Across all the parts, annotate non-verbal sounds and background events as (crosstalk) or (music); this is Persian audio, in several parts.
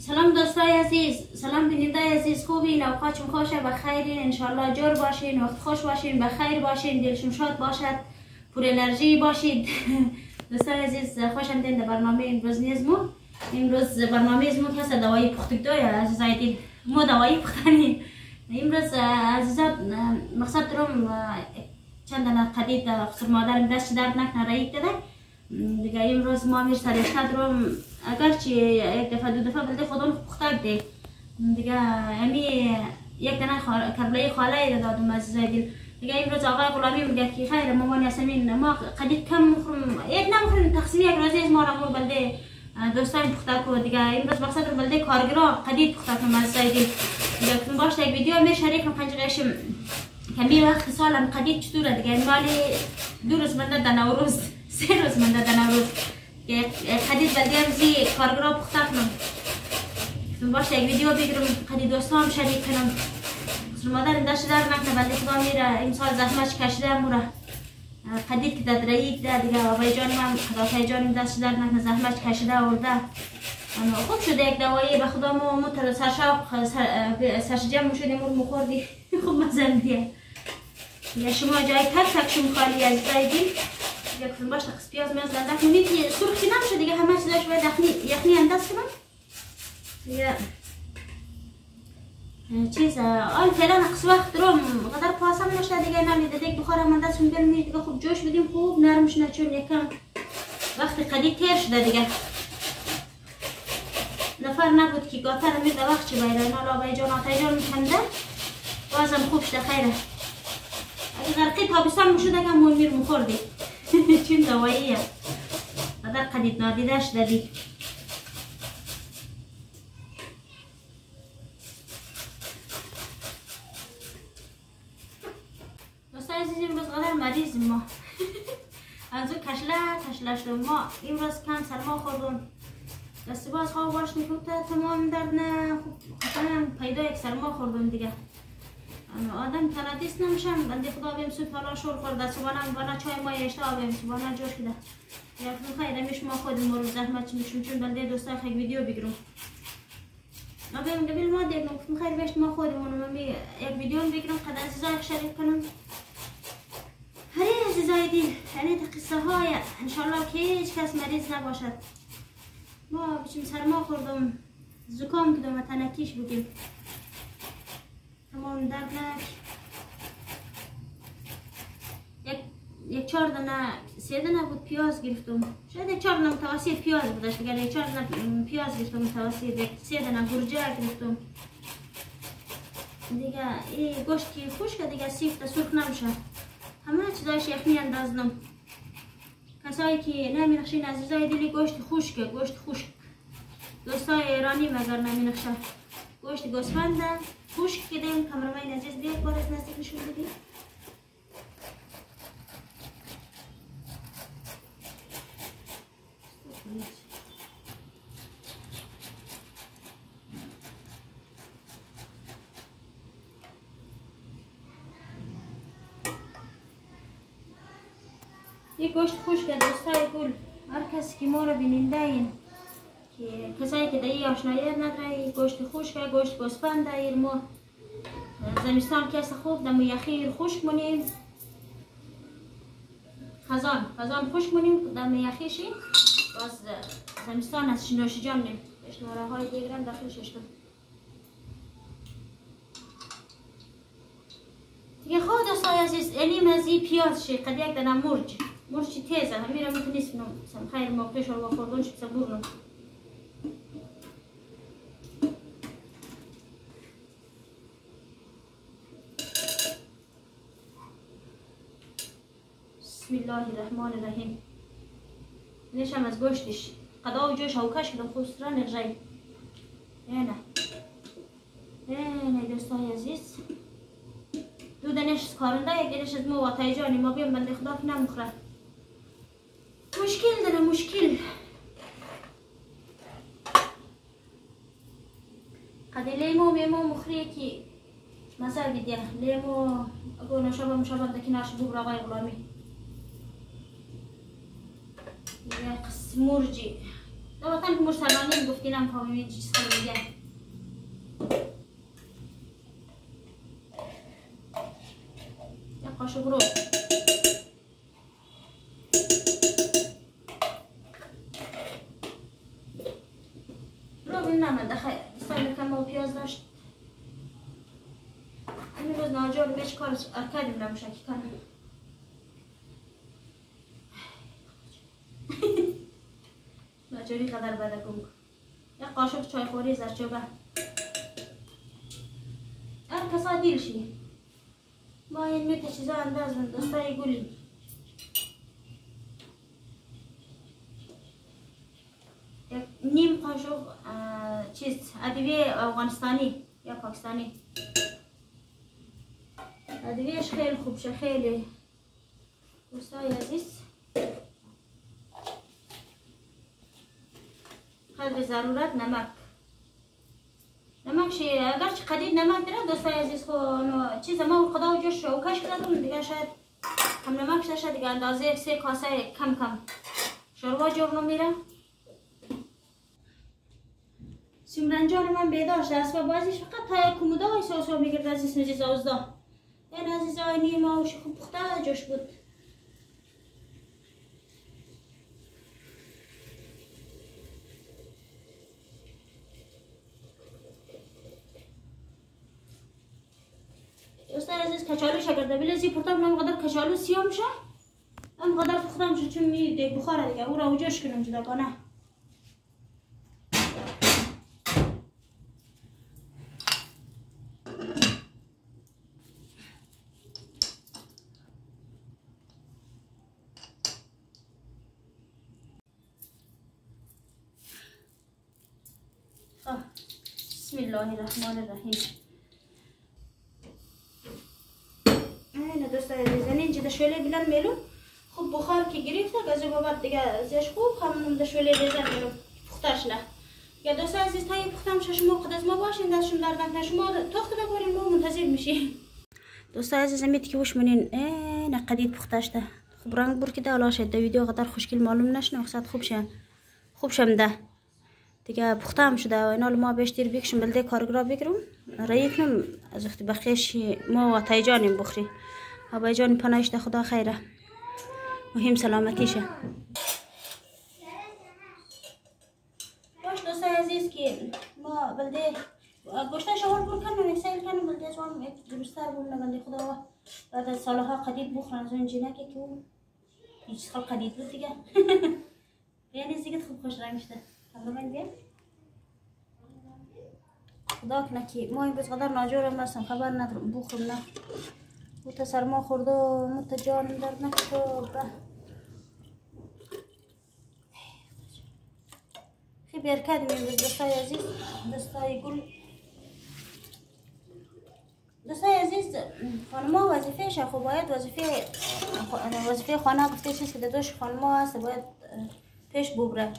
سلام دوستای عزیز. سلام بیننده عزیز. خوبین اوقاتشون خوشه بخیرین انشالله جور باشین وقت خوش باشین بخیر باشین دلشون شاد باشد پر انرژی باشید (laughs) دوستای عزیز خوش آمدین در برنامه امروز نیز مو امروز برنامه از مو که دوایی پختگدای عزیزای دل مو دوایی پختنی. امروز عزیزات مقصد درم چند دانه قدید خسر مادرم دست درد نکنه رایید دیگه امروز ما میر سرشته درم اگرچه یک دفعه دو دفعه بلده خودم پخته ده دیگه امی یک دانه کربلای خاله دادم از دل دیگه امروز آقای غلامی میگه که خیر مامان یاسمین ما قدید کم مخرم یک نمخرم تقسیم یک روزی ما مور بلده دوستان پخته کو. دیگه امروز مقصد رو بلده کارگرا قدید پخته کنم از دل دیگه باشه یک ویدیو می شریک کنم پنج قشم کمی وقت سالم قدید چطوره؟ دیگه مالی دو روز منده در نوروز سه روز منده در نوروز قدید بلده روزی کارگرا پخته کنم باشه یک ویدیو بگیرم. قدید دوستان شریک کنم. مادر داشت در نکنه بلده خدا میره. امسال زحمت کشیده مورا. قدید که در رایید ده دیگه آبای جانی من خدای جانی دست در نکنه. زحمت کشیده آورده. خوب شده یک دوایی به خدا ما متر سرشاق سرشجم شدیم رو مخوردی (laughs) خوب مزن دیه یا شما جای تک تک شما خالی از زایدین یک فیلم باش تقص پیاز میاز لنده کنید که سرخی نمشه دیگه همه چیزاش باید یخنی انداز کنم یا چیز آن فعلا نقص وقت رو قدر پاسم نشده دیگه نمیده دیگه بخار هم انداز کنیم دیگه خوب جوش بدیم خوب نرمش نچون یکم وقت قدی تیر شده دیگه نفر نبود که گاتر میده وقت چه باید نالا آبای جان آتای جان میکنده بازم خوب شده خیره اگه غرقی تابستان می‌شد اگه مون میر مخوردی چون دواییه قدر قدید نادیده شده دی دوستای عزیز امروز قدر مریضیم ما. از اون کشله کشله شدم. ما امروز کم سرما خوردم. دستی باز خواب باش نکوته تمام درد نه. خوب پیدا یک سرما خوردم دیگه. آدم تنادیس نمیشم بنده خدا بیم سود حالا شور خورده صبحانه بانا چای ما یشتا بیم صبحانه جوش کده یک خیلی میش ما خودم مورد زحمت میشم چون بنده دوستا خیلی ویدیو بگیرم نبیم قبل ما دیگم گفتم خیلی بیشت ما خودم اونم یک ویدیو بگیرم قد عزیزای شریک کنم هری عزیزای دیل یعنی قصه های انشالله که هیچ کس مریض نباشد ما بچیم سرما خوردم زکام کدام و تنکیش بگیم دردنک یک یک چهار دانه سه دانه بود پیاز گرفتم شاید یک چهار دانه متوسط پیاز بودش دیگر یک چهار دانه پیاز گرفتم متوسط یک سه دانه گرجه گرفتم دیگه این گوشت که خشک دیگه سیفت سرخ نمیشه همه چیزایش یخنی اندازنم کسایی که نمیرخشین عزیزای دلی گوشت خشک گوشت خشک دوستای ایرانی مگر نمیرخشه گوشت گوسفند خشک کدیم کامرمای عزیز بیاد بار از نزدیک نشون بدیم یک گوشت خشک دوستای گل. هر کسی که ما رو بیننده این که کسایی که دایی آشنایی نداره گوشت خشک گوشت گوسفند ایر ما. زمستان کس خوب دمو یخی خشک مونیم. خزان خزان خشک مونیم دم یخیشی باز زمستان از شنوش جان نیم اشنوره های دیگرم داخلش اشتم دیگه خود دوستای عزیز علیم از این پیاز شی قد یک دنم مرج مرج تیزه همین رو میتونیست سم خیر موقعش رو بخوردون شد سبور بسم الله الرحمن الرحیم. نیشم از گوشتش. قدا و جوش هوکش کدم خوسترا نرجای اینه اینه دوستای عزیز. دو دنش کارنده یک دنش از مو واتای جانی. ما بیم بنده خدا نمخره مشکل داره مشکل. قد لیمو میمو مخریه که مثلا بیدیه لیمو اگو نشابه مشابه دکی ناش بوب راقای غلامی یک قسم مرجی. در وطن مرسلانی گفتی نمی‌فهمیم چیز خیلی میگن یک قاشق رو رو بین نمنده خیلی سال کم و پیاز داشت. همین روز ناجار میش کار که کنم. بده کنگ یک قاشق چای خوری زرچوبه هر کسا دیل شی. ما این میت چیزا انداز من دستای گلی نیم قاشق چیز ادویه افغانستانی یا پاکستانی. ادویهش خیلی خوب شه خیلی. دوستای عزیز. قدر ضرورت نمک. نمک شی اگرچه قدید نمک داره دوستای عزیز خو نو چیز ما خدا جوش و کش کردم دیگه شاید کم نمک شده دیگه اندازه سه کاسه کم کم. شوروا جور میره سیمرنجان من بیداشت است و بازیش فقط تا کموده های سوسو میگرد اسم چیز اوزدا این عزیزای نیما و خوب پخته جوش بود. دوستان عزیز کچالو شکرده. بلزی پرتاب نم قدر کچالو سیاه میشه ام قدر پخته میشه چون می دیگه بخاره دیگه. او را اوجاش کنم جداگانه خب. بسم الله الرحمن الرحیم اینه دوستای ده شوله بیلن میلو خوب بخار که گرفت از اون بعد دیگه ازش خوب همون ده شوله بیزن میلو پختش نه یا دوستای عزیز تا یه پختم شش ما قد از ما باشین دستشون دردن شما تخت بکنین ما منتظر میشیم دوستای عزیز امید که وش منین نه قدید پختش ده خوب رنگ بر که ده حالا شد ده ویدیو قدر خوشگل معلوم نشنه مقصد خوب شه خوب شم ده دیگه پخته هم شده و اینا ما بیش دیر بکشم بلده کارگرا بگیرم رایی کنم از وقتی بخیش ما و تایجانیم بخوری و با جان پناهش خدا خیره. مهم سلامتیشه. باش دوستای عزیز که ما بلده گوشته شوار بول کنم سیل کنم بلده جوان یک درستر بول بلده خدا بعد از سالها قدید بخورن از اون جنکی که هیچ خال قدید بود دیگه. (laughs) یعنی دیگه خوب خوش رنگ شده من بیا. خدا کنه که ما این روز قدر ناجورم هستم خبر ندارم. بخورم نه. سرما خورده و مو تا جانم درد نکشه خیلی این روز دستای عزیز دستای گل. دوستای عزیز خانما وظیفه شه. خب باید وظیفه وظیفه خانه گفته چیز که دوش خانما هست باید پیش ببره.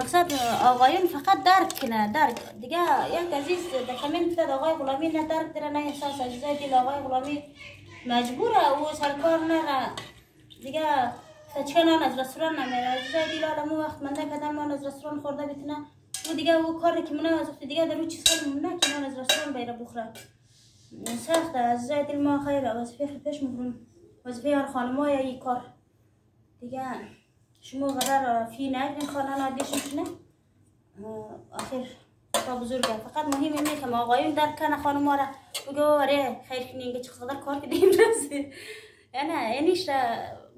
مقصد آقایون فقط درک کنه درک. دیگه یک عزیز در کمین آقای غلامی نه درک داره نه احساس. عزیزای دیل آقای غلامی مجبوره. او سرکار نره دیگه چه نان از رستوران نمیره. عزیزای دیل آدم وقت منده کدام نان از رستوران خورده بیتونه. او دیگه او کار که منه از دیگه در چیز خیلی مونه که نان از رستوران بیره بخوره. سخت عزیزای دیل ما خیر وظیفه خیلی پیش می‌برم. وظیفه هر خانمای ای کار. دیگه شما قدر فی نگرین خانه نادیش نه آخر تا بزرگه. فقط مهم اینه که ما آقایون در کنه خانم را. بگو آره خیر کنین که چقدر کار کردیم رسه نه اینیش را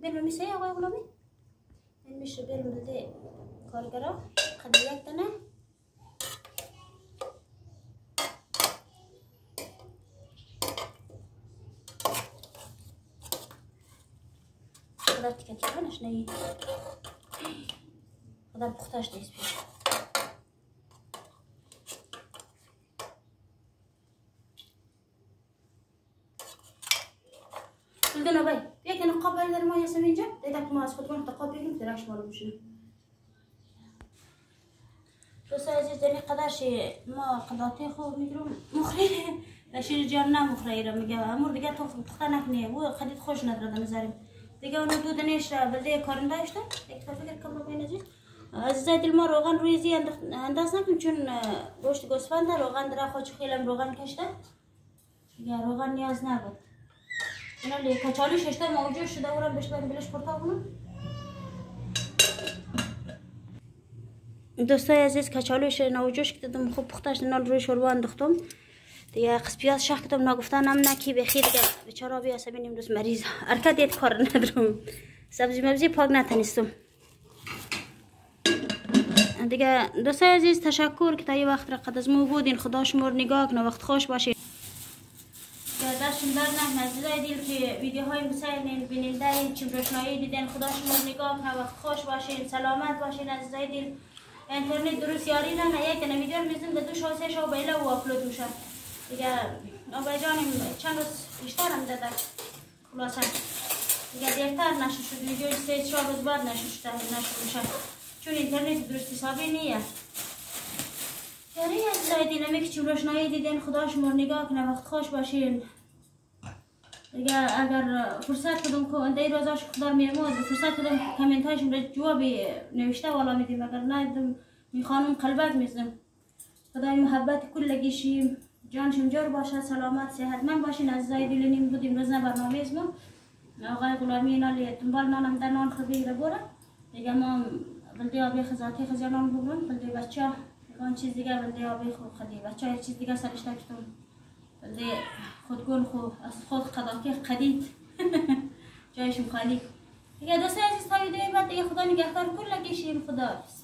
بریم میسه آقای غلامی؟ این میشه بریم بده کارگرا. قد یک دنه قدر تکه تکانش نهی قدر پختش نیست. پیش بلدنا باي بيك انا قاب هذا الماء ياسمين جاب ديتك ما اسكت وانا تقاب بيك تراش مالو مشنا دوستا عزیز دنی قدر شی ما قداتی خوب میگرم مخری لشیر جان نه مخری را میگه امور دیگه تو پخته نکنی و خدید خوش نداره مزاریم دیگه اونو دو دنیش را بلده کارنده اشته یک تا فکر کم بین عزیز عزیزای دل ما روغن رویزی انداز نکنیم چون گوشت گوسفند روغن در خود خیلی روغن کشته دیگه روغن نیاز نبود اینا لی کچالی ششته موجود شده اورم بهش بریم بلش پرتا کنم دوستای عزیز کچالوش نوجوش کردم خوب پختش نال روی شوربه انداختم دیگه قص پیاز شخ کردم نگفتن هم نکی بخیر دیگه بیچاره بیا سبینیم دوست مریض حرکت دید کار ندارم سبزی مبزی پاک نتنیستم دیگه دوستای عزیز تشکر که تا یه وقت رقد از مو بودین خدا شمور نگاه کنه وقت خوش باشین دستشون در نه عزیزای دیل که ویدیوهای بسیارین بیننده این چیم روشنایی دیدن خدا شمور نگاه کنه وقت خوش باشین سلامت باشین عزیزای دیل اینترنت درست یاری نه نه یک ویدیو میزن دو شو سه شو بیله و اپلود میشه دیگه آبای جانم چند روز بیشتر هم داده خلاصه دیگه دیرتر نشه شد ویدیو سه چهار روز بعد نشه شد نشه میشه چون اینترنت درست حسابی نیه از لای دینامیک چون روشنایی دیدین خدا شما نگاه کنه وقت خوش باشین. دیگه اگر فرصت کدوم که انده روزاش خدا میرمود فرصت کدوم کمنت هاشم را جوابی نوشته والا میدیم. اگر نه می‌خوانم قلبک می‌زنم. خدای محبت کلگیشیم جانشون جور باشه سلامت صحت من باشین. از زای دلنیم بودیم روزنه برنامه ازمون آقای غلامی نالی دنبال نانم در نان خبی را بوره دیگه ما بلدی آبی خزاتی خزیانان بگم بلدی بچه آن چیز دیگه بلدی آبی خود خدی بچه های چیز دیگه سرش تکتون بلدی خودگون خو از خود قداکی قدید. (laughs) جایشون خالی. دیگه دوسته عزیز تا ویدیو بعد دیگه خدا نگهدار. کل لگیشیم خدا حافظ.